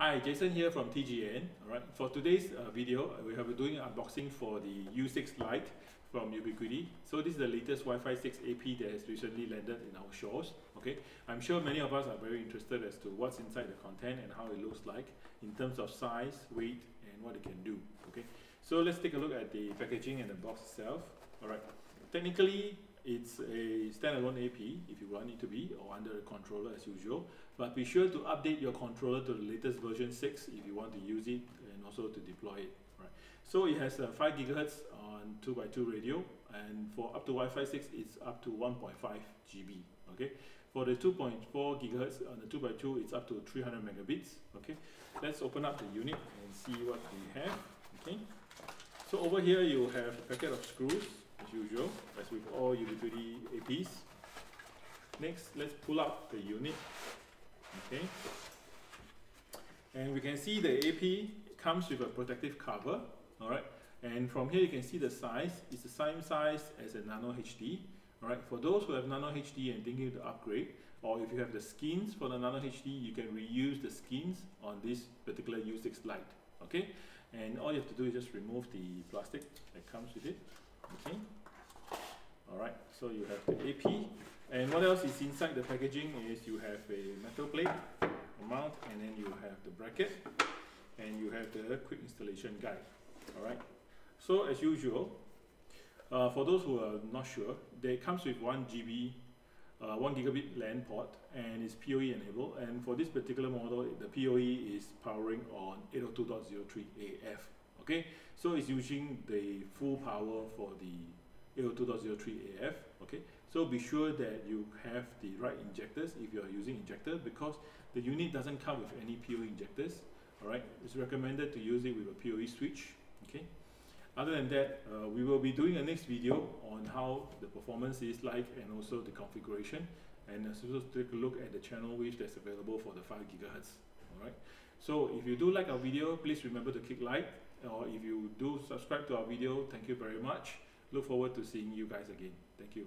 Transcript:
Hi, Jason here from TGN. Alright, for today's uh, video, we have doing unboxing for the U6 Lite from Ubiquiti. So this is the latest Wi-Fi 6 AP that has recently landed in our shores. Okay, I'm sure many of us are very interested as to what's inside the content and how it looks like in terms of size, weight, and what it can do. Okay, so let's take a look at the packaging and the box itself. Alright, technically it's a standalone AP if you want it to be or under a controller as usual. But be sure to update your controller to the latest version 6 if you want to use it and also to deploy it right? So it has a 5 gigahertz on 2x2 radio and for up to Wi-Fi 6 it's up to 1.5 GB okay? For the 2.4 gigahertz on the 2x2 it's up to 300 megabits okay? Let's open up the unit and see what we have okay? So over here you have a packet of screws as usual, as with all Ubiquiti APs. Next, let's pull out the unit. Okay. And we can see the AP comes with a protective cover. Alright. And from here you can see the size. It's the same size as a Nano HD. Alright, for those who have Nano HD and thinking to upgrade, or if you have the skins for the Nano HD, you can reuse the skins on this particular U6 Lite. Okay, and all you have to do is just remove the plastic that comes with it so you have the AP and what else is inside the packaging is you have a metal plate a mount and then you have the bracket and you have the quick installation guide. Alright? So as usual uh, for those who are not sure they comes with 1 GB uh, 1 gigabit LAN port and it's PoE enabled. And for this particular model the PoE is powering on 802.03 AF okay? So it's using the full power for the 802.03 AF okay? So be sure that you have the right injectors if you are using injector because the unit doesn't come with any PoE injectors alright? It's recommended to use it with a PoE switch okay? Other than that uh, we will be doing a next video on how the performance is like and also the configuration. And also take a look at the channel which that's available for the 5 gigahertz alright? So if you do like our video please remember to click like or if you do subscribe to our video thank you very much look forward to seeing you guys again. Thank you